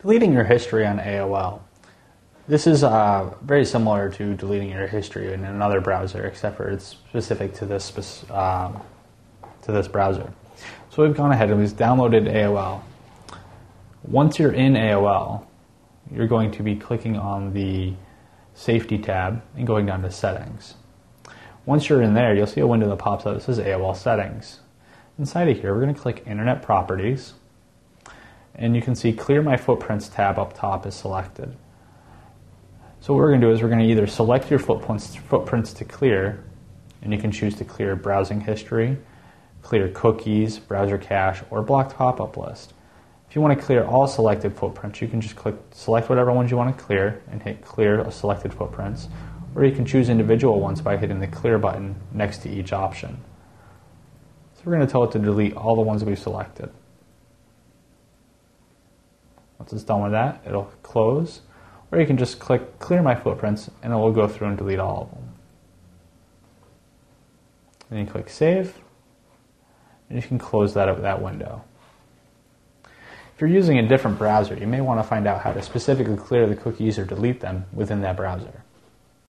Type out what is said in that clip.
Deleting your history on AOL. This is uh, very similar to deleting your history in another browser, except for it's specific to this um, to this browser. So we've gone ahead and we've downloaded AOL. Once you're in AOL, you're going to be clicking on the Safety tab and going down to Settings. Once you're in there, you'll see a window that pops up that says AOL Settings. Inside of here, we're going to click Internet Properties and you can see Clear My Footprints tab up top is selected. So what we're going to do is we're going to either select your footprints, footprints to clear, and you can choose to clear browsing history, clear cookies, browser cache, or blocked pop-up list. If you want to clear all selected footprints, you can just click select whatever ones you want to clear and hit clear selected footprints, or you can choose individual ones by hitting the clear button next to each option. So we're going to tell it to delete all the ones we've selected. Once it's done with that, it'll close. Or you can just click clear my footprints and it will go through and delete all of them. Then you click save and you can close that, that window. If you're using a different browser, you may want to find out how to specifically clear the cookies or delete them within that browser.